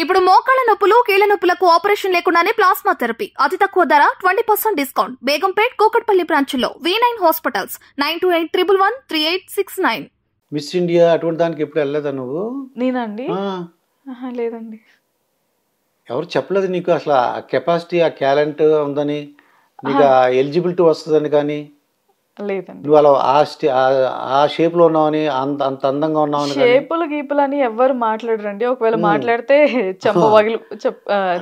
ఇప్పుడు మోకాళ్ళ నొప్పులు కీళ్ళ నొప్పులకు ఆపరేషన్ లేకుండానే ప్లాస్మా థెరపీ. అతి తక్కువ ధర twenty percent discount. Begumpet Kukatpally బ్రాంచ్లో. V nine hospitals. Nine two eight triple one three eight six nine miss India అటువంటి దానికి ఎప్పుడు వెళ్ళలేదా నువ్వు? నేనండి? ఆహా, లేదండి. ఎవరు చెప్పలేదు నీకు అసలు ఆ కెపాసిటీ ఆ టాలెంట్ ఉందని? నీకు ఆ ఎలిజిబిలిటీ వస్తుందని కానీ? లేదండి. నువ్వు అలా ఆ స్టే ఆ- షేప్లో ఉన్నావని అంత అంత అందంగా ఉన్నావని షేపులు గీపులు అని ఎవ్వరు మాట్లాడరండి. ఒకవేళ మాట్లాడితే చంప వగిలి చెప్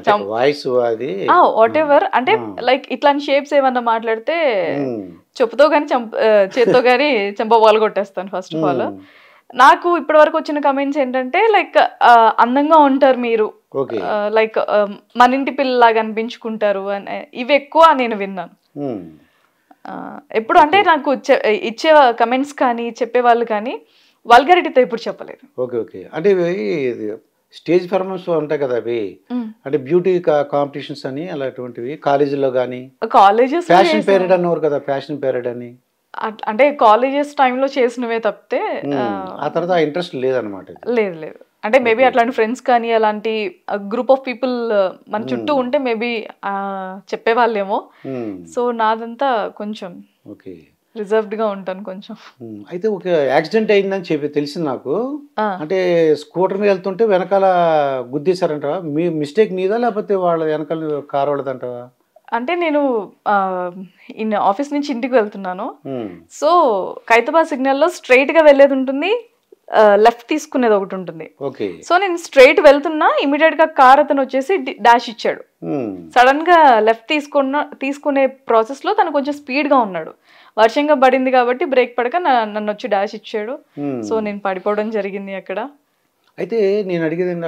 చంప వాయిస్ అది. వాట్ ఎవర్ అంటే. లైక్ ఇట్లాంటి షేప్స్ ఏమన్నా మాట్లాడితే చెప్పుతో కానీ చంప చేత్తో కానీ చెంప కొట్టేస్తాను ఫస్ట్ ఆఫ్ ఆల్ నాకు ఇప్పటి వరకు వచ్చిన కమెంట్స్ ఏంటంటే లైక్ అందంగా ఉంటారు మీరు. లైక్ మన ఇంటి పిల్లలాగా అనిపించుకుంటారు అని ఇవి ఎక్కువ నేను విన్నాను. ఎప్పుడు అంటే నాకు ఇచ్చే కమెంట్స్ కానీ చెప్పేవాళ్ళు కానీ వల్గారిటీతో ఎప్పుడు చెప్పలేదు. ఓకే ఓకే అంటే స్టేజ్ పెర్ఫార్మెన్స్ ఉంటాయి కదా అవి. అంటే బ్యూటీ కాంపిటీషన్స్ అని అలాంటివి కాలేజీలో కానీ కాలేజెస్ ఫ్యాషన్ పీరియడ్ అనేవారు కదా ఫ్యాషన్ పీరియడ్ అని. అంటే కాలేజెస్ టైంలో చేసినవే తప్పితే ఆ, తర్వాత ఇంట్రెస్ట్ లేదనమాట. లేదు లేదు. అంటే మేబీ అట్లాంటి ఫ్రెండ్స్ కానీ అలాంటి గ్రూప్ ఆఫ్ పీపుల్ మన చుట్టూ ఉంటే మేబీ చెప్పేవాళ్ళేమో. సో నాదంతా కొంచెం ఓకే రిజర్వ్డ్గా ఉంటాను కొంచెం. ఉమ్, అయితే ఒక యాక్సిడెంట్ అయిందని చెప్పి తెలిసింది నాకు. అంటే స్కూటర్ మీద వెళ్తుంటే వెనకాల గుద్దేశారంటవా? మీ మిస్టేక్ నీదా లేకపోతే వాళ్ళ వెనకాల కార్ వాళ్ళదంటవా? అంటే నేను ఆఫీస్ నుంచి ఇంటికి వెళ్తున్నాను. సో ఖైతాబాద్ సిగ్నల్లో స్ట్రైట్గా వెళ్ళేది ఉంటుంది. లెఫ్ట్ తీసుకునేది ఒకటి ఉంటుంది. ఓకే. సో నేను స్ట్రైట్ వెళ్తున్నా ఇమీడియట్గా కార్ అతను వచ్చేసి డాష్ ఇచ్చాడు. సడన్గా లెఫ్ట్ తీసుకున్న తీసుకునే ప్రాసెస్లో తను కొంచెం స్పీడ్గా ఉన్నాడు. వర్షంగా పడింది కాబట్టి బ్రేక్ పడక నన్ను వచ్చి డాష్ ఇచ్చాడు. ఉమ్. సో నేను పడిపోవడం జరిగింది అక్కడ. అయితే నేను అడిగేది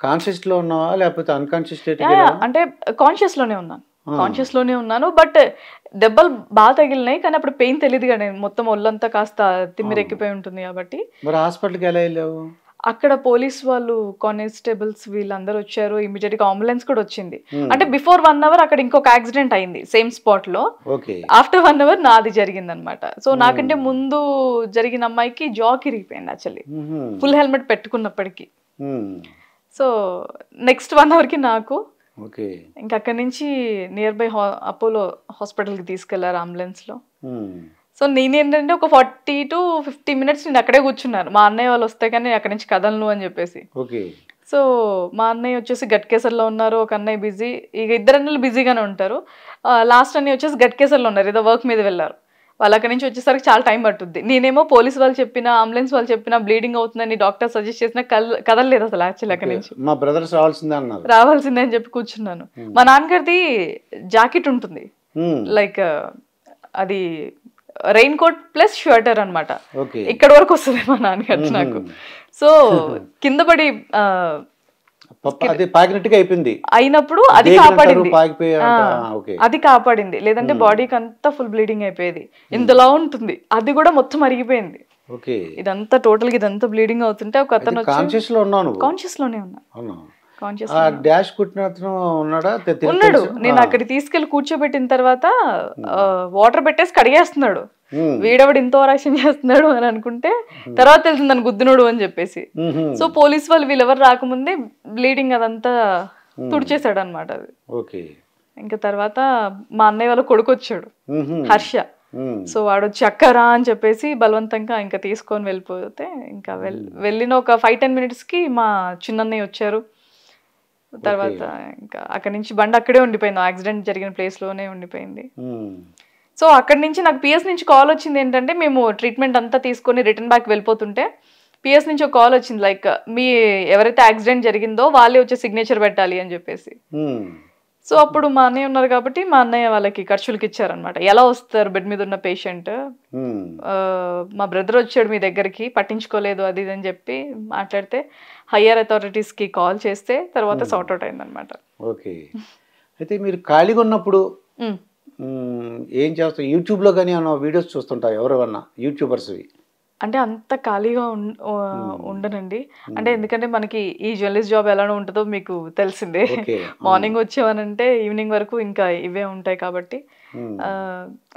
కాన్షియస్లో ఉన్నావా? లేకపోతే అన్కాన్షియస్ అంటే కాన్షియస్లోనే ఉన్నాను. కాన్షియస్లోనే ఉన్నాను బట్ దెబ్బలు బాగా తగిలినాయి కానీ అప్పుడు పెయిన్ తెలియదు కానీ మొత్తం ఒళ్ళంతా కాస్త తిమ్మిరెక్కిపోయి ఉంటుంది కాబట్టి. మరి హాస్పిటల్కి ఎలా వెళ్ళావు? అక్కడ పోలీస్ వాళ్ళు కానిస్టేబుల్స్ వీళ్ళందరూ వచ్చారు ఇమీడియట్గా అంబులెన్స్ కూడా వచ్చింది. అంటే బిఫోర్ వన్ అవర్ అక్కడ ఇంకొక యాక్సిడెంట్ అయింది సేమ్ స్పాట్లో. ఆఫ్టర్ వన్ అవర్ నాది జరిగింది అనమాట సో నాకంటే ముందు జరిగిన అమ్మాయికి జాక్ ఇరిగిపోయింది యాక్చువల్లీ ఫుల్ హెల్మెట్ పెట్టుకున్నప్పటికీ. సో నెక్స్ట్ వన్ అవర్కి నాకు ఓకే. ఇంకా అక్కడి నుంచి నియర్ బై అపోలో హాస్పిటల్కి తీసుకెళ్ళారు అంబులెన్స్లో ఉమ్, సో నేనేంటంటే ఒక ఫార్టీ టు ఫిఫ్టీ మినిట్స్ నేను అక్కడే కూర్చున్నాను. మా అన్నయ్య వాళ్ళు వస్తే కానీ నేను అక్కడి నుంచి కదలను అని చెప్పేసి. సో మా అన్నయ్య వచ్చేసి గట్కేసర్లో ఉన్నారు ఒక అన్నయ్య బిజీ ఇక ఇద్దరు అన్నలు బిజీగానే ఉంటారు. లాస్ట్ అన్నయ్య వచ్చేసి గట్కేసర్లో ఉన్నారు ఏదో వర్క్ మీద వెళ్ళారు. వాళ్ళు అక్కడి నుంచి వచ్చేసరికి చాలా టైం పట్టుద్ది. నేనేమో పోలీస్ వాళ్ళు చెప్పిన అంబులెన్స్ వాళ్ళు చెప్పిన బ్లీడింగ్ అవుతుందని డాక్టర్ సజెస్ట్ చేసిన కదలలేదు అసలు యాక్చువల్లీ అక్కడి నుంచి. మా బ్రదర్స్ రావాల్సిందే అన్నారు. రావాల్సిందే అని చెప్పి కూర్చున్నాను. మా నాన్నగారిది జాకెట్ ఉంటుంది. ఉమ్, లైక్ అది రెయిన్ కోట్ ప్లస్ షర్టర్ అన్నమాట. ఓకే. ఇక్కడ వరకు వస్తుంది మా నాన్నగారు నాకు. సో కింద పడి అది పాకినట్టుగా అయిపోయింది. అయినప్పుడు అది కాపాడింది. అది కాపాడింది. లేదంటే బాడీకి అంతా ఫుల్ బ్లీడింగ్ అయిపోయేది. ఇంతలా ఉంటుంది. అది కూడా మొత్తం అరిగిపోయింది. ఇదంతా టోటల్గా ఇదంతా బ్లీడింగ్ అవుతుంటే ఒక అతను కాన్షియస్లో ఉన్నావు నువ్వు? కాన్షియస్లోనే ఉన్నా. కాన్షియస్ ఆ డాష్ కుట్టిన అతను ఉన్నాడా? నేను ఆ, అక్కడికి తీసుకెళ్ళి కూర్చోబెట్టిన తర్వాత వాటర్ పెట్టేసి కడిగేస్తున్నాడు. వీడవిడ ఇంత ఓరాక్షన్ చేస్తున్నాడు అని అనుకుంటే తర్వాత తెలిసింది నన్ను గుద్దినోడు అని చెప్పేసి. సో పోలీస్ వాళ్ళు వీళ్ళెవరు రాకముందే బ్లీడింగ్ అదంతా తుడిచేశాడు అనమాట అది. ఓకే. ఇంకా తర్వాత మా అన్నయ్య వాళ్ళ కొడుకు వచ్చాడు హర్ష. సో వాడు వచ్చి అక్కరా అని చెప్పేసి బలవంతంగా ఇంకా తీసుకొని వెళ్ళిపోతే ఇంకా వెళ్ళిన ఒక ఫైవ్ టెన్ మినిట్స్కి మా చిన్నన్నయ్య వచ్చారు. తర్వాత ఇంకా అక్కడి నుంచి బండి అక్కడే ఉండిపోయింది. యాక్సిడెంట్ జరిగిన ప్లేస్లోనే ఉండిపోయింది. ఉమ్, సో అక్కడి నుంచి నాకు పిఎస్ నుంచి కాల్ వచ్చింది ఏంటంటే మేము ట్రీట్మెంట్ అంతా తీసుకొని రిటర్న్ బ్యాక్ వెళ్ళిపోతుంటే పిఎస్ నుంచి ఒక కాల్ వచ్చింది. లైక్ మీ ఎవరైతే యాక్సిడెంట్ జరిగిందో వాళ్ళే వచ్చి సిగ్నేచర్ పెట్టాలి అని చెప్పేసి. సో అప్పుడు మా అన్నయ్య ఉన్నారు కాబట్టి మా అన్నయ్య వాళ్ళకి ఖర్చులకి ఇచ్చారనమాట ఎలా వస్తారు బెడ్ మీద ఉన్న పేషెంట్? మా బ్రదర్ వచ్చాడు మీ దగ్గరికి పట్టించుకోలేదు అది ఇది అని చెప్పి మాట్లాడితే హయ్యర్ అథారిటీస్కి కాల్ చేస్తే తర్వాత సార్ట్ అవుట్ అయిందనమాట ఓకే. అయితే మీరు ఖాళీగా ఉన్నప్పుడు ఉమ్, ఏం చేస్తావు? యూట్యూబ్లో కానీ వీడియోస్ చూస్తుంటావు ఎవరెవరన్నా యూట్యూబర్స్వి అంటే అంత ఖాళీగా ఉండనండి. అంటే ఎందుకంటే మనకి ఈ జర్నలిస్ట్ జాబ్ ఎలానో ఉంటుందో మీకు తెలిసిందే. మార్నింగ్ వచ్చేవనంటే ఈవినింగ్ వరకు ఇంకా ఇవే ఉంటాయి కాబట్టి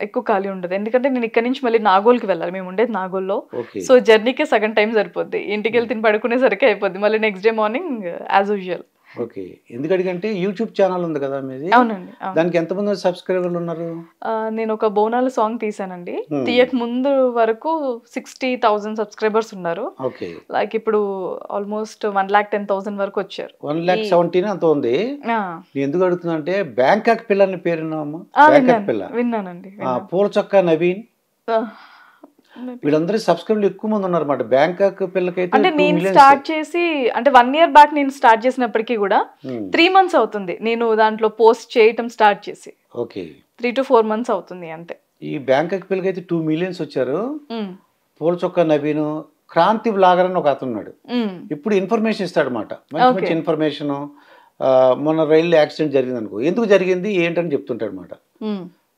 ఎక్కువ ఖాళీ ఉండదు. ఎందుకంటే నేను ఇక్కడ నుంచి మళ్ళీ నాగోల్కి వెళ్ళాలి. మేము ఉండేది నాగోల్లో. సో జర్నీకి సగం టైం సరిపోద్ది. ఇంటికి వెళ్ళి తిని పడుకునేసరికి అయిపోద్ది. మళ్ళీ next day morning as usual. Okay. ఎందుకంటే యూట్యూబ్ ఛానల్ ఉంది కదా మీది? అవునండి అవును. దానికి ఎంతమంది సబ్స్క్రైబర్లు ఉన్నారు? నేను ఒక బోనాల సాంగ్ తీసానండి. తీయక ముందు వరకు సిక్స్టీ థౌసండ్ సబ్స్క్రైబర్స్ ఉన్నారు. ఓకే. లైక్ ఇప్పుడు almost one lakh ten thousand వరకు వచ్చారు. వన్ ల్యాక్ ఈ- సెవెంటీన్ అంత ఉంది? ఎందుకు అడుగుతున్నా అంటే బ్యాంకాక్ పిల్ల అని పేరు బ్యాంకాక్ పిల్ల. విన్నానండి. పూల చొక్కా నవీన్. వీళ్ళందరూ సబ్స్క్రైబర్లు ఎక్కువ మంది ఉన్నారు అనమాట బ్యాంకాక్ పిల్లకైతే అంటే నేను. స్టార్ట్ చేసి అంటే వన్ ఇయర్ బ్యాక్ నేను స్టార్ట్ చేసినప్పటికీ కూడా త్రీ మంత్స్ అవుతుంది. నేను దాంట్లో పోస్ట్ చేయటం స్టార్ట్ చేసి. Okay. Three to four months అవుతుంది అంతే. ఈ బ్యాంకాక్ పిల్లకైతే టూ మిలియన్స్ వచ్చారు. ఉమ్, పూల చొక్కా నవీన్ క్రాంతి బ్లాగర్ అని ఒక అతను ఉమ్, ఇప్పుడు ఇన్ఫర్మేషన్ ఇస్తాడు అనమాట మంచి. మంచి ఇన్ఫర్మేషన్ మొన్న రైలు యాక్సిడెంట్ జరిగింది అనుకో ఎందుకు జరిగింది? ఏంటని చెప్తుంటాడు అనమాట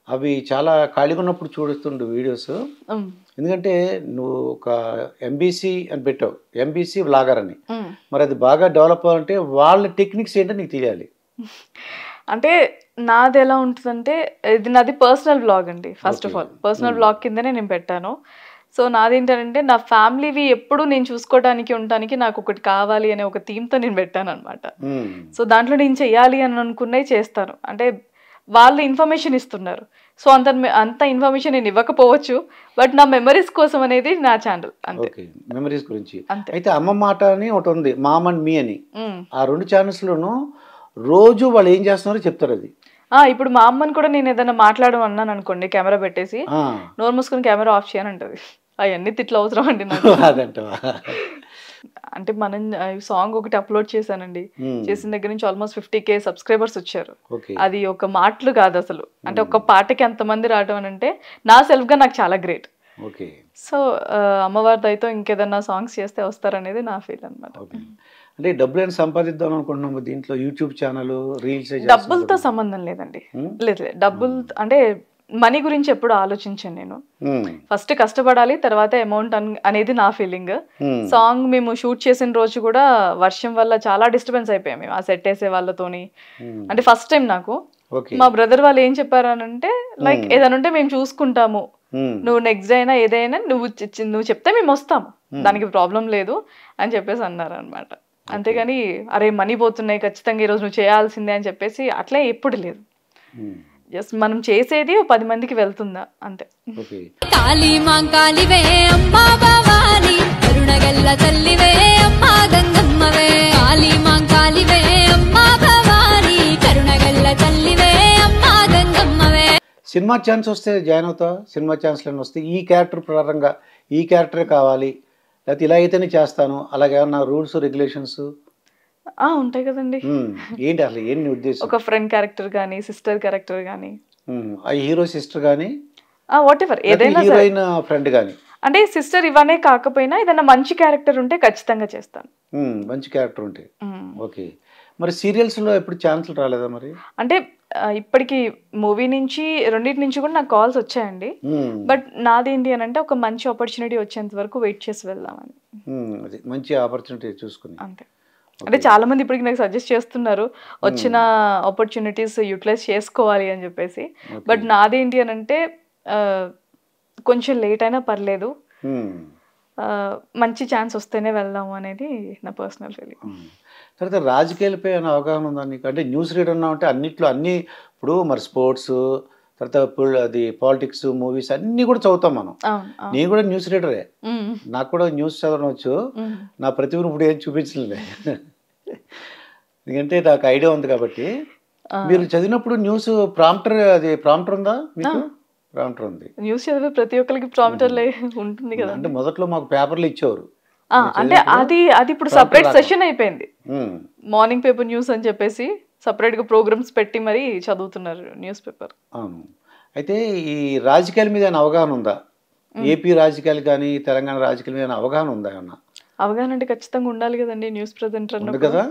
అవి చాలా ఖాళీగా ఉన్నప్పుడు చూడుతుండు వీడియోస్. ఎందుకంటే నువ్వు ఒక ఎంబీసీ అని పెట్టావు. ఎంబీసీ వ్లాగర్ అని. మరి అది బాగా డెవలప్ అవ్వాలంటే వాళ్ళ టెక్నిక్స్ ఏంటో నీకు తెలియాలి. అంటే నాది ఎలా ఉంటుందంటే ఇది నాది పర్సనల్ బ్లాగ్ అండి first of. All. Personal. Blog కిందనే నేను పెట్టాను. సో నాది ఏంటంటే నా ఫ్యామిలీవి ఎప్పుడు నేను చూసుకోవడానికి ఉండటానికి నాకు ఒకటి కావాలి అనే ఒక థీమ్తో నేను పెట్టాను అనమాట సో దాంట్లో నేను చెయ్యాలి అని అనుకున్నవి చేస్తాను. అంటే వాళ్ళు ఇన్ఫర్మేషన్ ఇస్తున్నారు. సో అంత అంత ఇన్ఫర్మేషన్ నేను ఇవ్వకపోవచ్చు బట్ నా మెమరీస్ కోసం అనేది నా ఛానల్ అంతే. మెమరీస్ గురించి. అంతే. అయితే అమ్మ మాట అని ఒకటి ఉంది మామ్ అండ్ మీ అని. ఆ రెండు ఛానల్స్లోనూ రోజు వాళ్ళు ఏం చేస్తున్నారో చెప్తారు అది. ఆ, ఇప్పుడు మా అమ్మని కూడా నేను ఏదైనా మాట్లాడడం అన్నాను అనుకోండి కెమెరా పెట్టేసి నోరు మూసుకొని కెమెరా ఆఫ్ చేయని అంటది అవన్నీ తిట్లు అవసరం అండి నాకు. అదంటవా? అంటే మనం సాంగ్ ఒకటి అప్లోడ్ చేశానండి. ఉమ్, చేసిన దగ్గర నుంచి ఆల్మోస్ట్ fifty కే సబ్స్క్రైబర్స్ వచ్చారు. అది ఒక మాటలు కాదు అసలు. అంటే ఒక పాటకి అంతమంది రావడం అని అంటే నా సెల్ఫ్గా నాకు చాలా గ్రేట్ ఓకే సో అమ్మవారి దయతో ఇంకేదన్నా సాంగ్స్ చేస్తే వస్తారనేది నా ఫీల్ అనమాట అంటే డబ్బులు ఏమైనా సంపాదిద్దాం అనుకుంటున్నాము దీంట్లో? యూట్యూబ్ ఛానల్ రీల్స్ డబ్బులతో సంబంధం లేదండి. లేదు లేదు. డబ్బులు అంటే మనీ గురించి ఎప్పుడు ఆలోచించాను నేను. ఫస్ట్ కష్టపడాలి తర్వాత అమౌంట్ అనేది నా ఫీలింగ్ సాంగ్ మేము షూట్ చేసిన రోజు కూడా వర్షం వల్ల చాలా డిస్టర్బెన్స్ అయిపోయాం మేము ఆ సెట్ వేసే వాళ్ళతోని. అంటే ఫస్ట్ టైం నాకు. మా బ్రదర్ వాళ్ళు ఏం చెప్పారు అని అంటే లైక్ ఏదైనా ఉంటే మేము చూసుకుంటాము. నువ్వు నెక్స్ట్ అయినా ఏదైనా నువ్వు నువ్వు చెప్తే మేము వస్తాము దానికి ప్రాబ్లం లేదు అని చెప్పేసి అన్నారు అనమాట అంతేగాని అరే మనీ పోతున్నాయి ఖచ్చితంగా ఈరోజు నువ్వు చేయాల్సిందే అని చెప్పేసి అట్లే ఎప్పుడు లేదు. జస్ట్ మనం చేసేది ఓ పది మందికి వెళ్తుందా? అంతే. ఓకే. కాళీ మాంకాళివే అమ్మా భవాని కరుణగల్ల తల్లివే అమ్మా గంగమ్మవే. కాళీ మాంకాళివే అమ్మా భవాని కరుణగల్ల తల్లివే అమ్మా గంగమ్మవే. సినిమా ఛాన్స్ వస్తే జాయిన్ అవుతా సినిమా ఛాన్స్లు అని వస్తే ఈ క్యారెక్టర్ ప్రకారంగా ఈ క్యారెక్టరే కావాలి. లేకపోతే ఇలా అయితేనే చేస్తాను. అలాగే ఏమన్నా రూల్స్ రెగ్యులేషన్స్? ఆ ఉంటాయి కదండి. ఏంటి అసలు? ఏంటి నీ ఉద్దేశం? ఒక ఫ్రెండ్ క్యారెక్టర్ కానీ సిస్టర్ క్యారెక్టర్ కానీ ఆ హీరో సిస్టర్ కానీ వాట్ ఎవర్ ఏదైనా హీరోయిన్ ఫ్రెండ్ కానీ అంటే సిస్టర్ ఇవనే కాకపోయినా ఏదైనా మంచి క్యారెక్టర్ ఉంటే ఖచ్చితంగా చేస్తాను. మంచి క్యారెక్టర్ మ్మ్. ఓకే. మరి సీరియల్స్లో ఎప్పుడు ఛాన్సులు రాలేదా మరి? అంటే ఆ, ఇప్పటికి మూవీ నుంచి రెండింటి నుంచి కూడా నాకు కాల్స్ వచ్చాయండి. బట్ నాదేంటి అని అంటే ఒక మంచి ఆపర్చునిటీ వచ్చేంత వరకు వెయిట్ చేసి వెళ్దామని. మంచి ఆపర్చునిటీ చూసుకుని. అంతే. అంటే చాలా మంది ఇప్పటికి నాకు సజెస్ట్ చేస్తున్నారు వచ్చిన ఆపర్చునిటీస్ యూటిలైజ్ చేసుకోవాలి అని చెప్పేసి. బట్ నాదేంటి అని అంటే కొంచెం లేట్ అయినా పర్లేదు. ఆ, మంచి ఛాన్స్ వస్తేనే వెళ్దాము అనేది నా పర్సనల్ ఫీలింగ్ ఉమ్. తర్వాత రాజకీయాలపై అవగాహన ఉందా నీకు? అంటే న్యూస్ రీడర్ ఉన్నావు అంటే అన్నిట్లో అన్ని ఇప్పుడు మరి స్పోర్ట్స్ తర్వాత అది పాలిటిక్స్ మూవీస్ అన్నీ కూడా చదువుతాం మనం. నేను కూడా న్యూస్ రీడరే. నాకు కూడా న్యూస్ చదవడం వచ్చు మ్మ్. నా ప్రతిభను ఇప్పుడు ఏం చూపించలేదు ఎందుకంటే నాకు ఐడియా ఉంది కాబట్టి. మీరు చదివినప్పుడు న్యూస్ ప్రాంప్టర్ అది ప్రాంప్టర్ ఉందా మీకు? ప్రాంప్టర్ ఉంది. న్యూస్ చదివే ప్రతి ఒక్కరికి ప్రామిటర్ ఉంటుంది కదా. అంటే మొదట్లో మాకు పేపర్లు ఇచ్చేవారు. అంటే అది అది ఇప్పుడు సపరేట్. సెషన్ అయిపోయింది. మార్నింగ్ పేపర్ న్యూస్ అని చెప్పేసి separate గా ప్రోగ్రామ్స్ పెట్టి మరి చదువుతున్నారు న్యూస్ పేపర్. అవును. అయితే ఈ రాజకీయాల మీద అవగాహన ఉందా? ఏపీ రాజకీయాలు కానీ తెలంగాణ రాజకీయాల మీద అవగాహన ఉందా ఏమన్నా? అవగాహన అంటే ఖచ్చితంగా ఉండాలి కదండి న్యూస్ ప్రజెంటర్ కదా?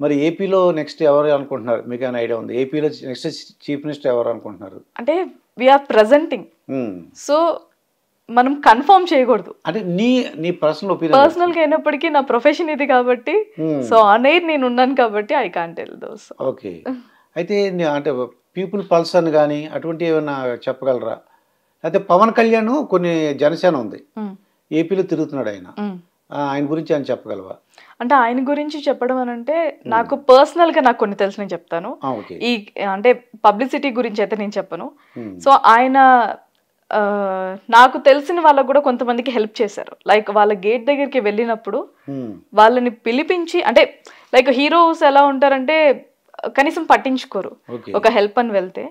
మరి ఏపీలో నెక్స్ట్ ఎవరు అనుకుంటున్నారు? మీకు ఏమైనా ఐడియా ఉంది? ఏపీలో నెక్స్ట్ చీఫ్ మినిస్టర్ ఎవరు అనుకుంటున్నారు? అంటే వీఆర్ ప్రజెంటింగ్ సో మనం కన్ఫర్మ్ చేయకూడదు. అంటే నీ నీ పర్సనల్ ఒపీనియన్ పర్సనల్గా అయినప్పటికీ నా ప్రొఫెషన్ ఇది కాబట్టి సో ఆన్ ఎయిర్ నేను ఉన్నాను కాబట్టి I can't tell those okay అయితే అంటే పీపుల్ పల్స్ అని కానీ అటువంటి ఏమైనా చెప్పగలరా? అయితే పవన్ కళ్యాణ్ కొన్ని జనసేన ఉంది. ఏపీలో తిరుగుతున్నాడు ఆయన. ఆ, ఆయన గురించి ఆయన చెప్పగలవా? అంటే ఆయన గురించి చెప్పడం అని అంటే నాకు పర్సనల్గా నాకు కొన్ని తెలిసి నేను చెప్తాను. ఓకే ఈ అంటే పబ్లిసిటీ గురించి అయితే నేను చెప్పను. సో ఆయన నాకు తెలిసిన వాళ్ళకు కూడా కొంతమందికి హెల్ప్ చేశారు. లైక్ వాళ్ళ గేట్ దగ్గరికి వెళ్ళినప్పుడు ఉమ్, వాళ్ళని పిలిపించి అంటే లైక్ హీరోస్ ఎలా ఉంటారంటే కనీసం పట్టించుకోరు. ఒక హెల్ప్ అని వెళ్తే.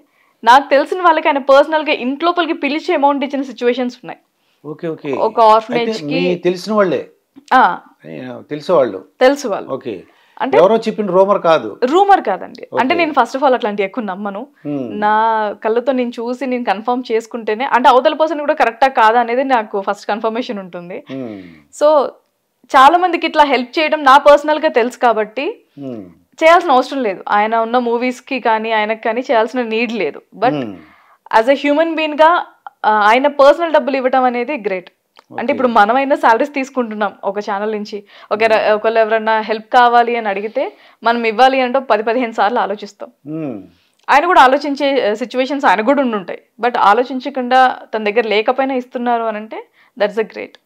నాకు తెలిసిన వాళ్ళకి ఆయన పర్సనల్గా ఇంట్లోపలికి పిలిచి అమౌంట్ ఇచ్చిన సిచ్యువేషన్స్ ఉన్నాయి. ఓకే ఓకే ఒక ఆర్ఫనేజ్కి తెలిసిన వాళ్ళే? ఆ, తెలిసేవాళ్ళు? తెలుసు వాళ్ళు. ఓకే అంటే ఎవరో చెప్పిన రోమర్ కాదు. రూమర్ కాదండి. అంటే. నేను ఫస్ట్ ఆఫ్ ఆల్ అట్లాంటి ఎక్కువ నమ్మను. నా కళ్ళతో నేను చూసి నేను కన్ఫర్మ్ చేసుకుంటేనే అంటే అవతల పర్సన్ కూడా కరెక్టా కాదా అనేది నాకు ఫస్ట్ కన్ఫర్మేషన్ ఉంటుంది. సో చాలా మందికి ఇట్లా హెల్ప్ చేయడం నా పర్సనల్గా తెలుసు కాబట్టి చేయాల్సిన అవసరం లేదు. ఆయన ఉన్న మూవీస్కి కానీ ఆయనకి కానీ చేయాల్సిన నీడ్ లేదు. బట్ యాజ్ ఎ హ్యూమన్ బీయింగ్గా ఆయన పర్సనల్ డబ్బులు ఇవ్వడం అనేది గ్రేట్. అంటే ఇప్పుడు మనమైనా సాలరీస్ తీసుకుంటున్నాం ఒక ఛానల్ నుంచి. ఒక ఒకళ్ళు ఎవరన్నా హెల్ప్ కావాలి అని అడిగితే మనం ఇవ్వాలి అంటే పది పదిహేను సార్లు ఆలోచిస్తాం. ఆయన కూడా ఆలోచించే సిచ్యువేషన్స్ ఆయన కూడా ఉండుంటాయి. బట్ ఆలోచించకుండా తన దగ్గర లేకపోయినా ఇస్తున్నారు అని అంటే దట్స్ అ గ్రేట్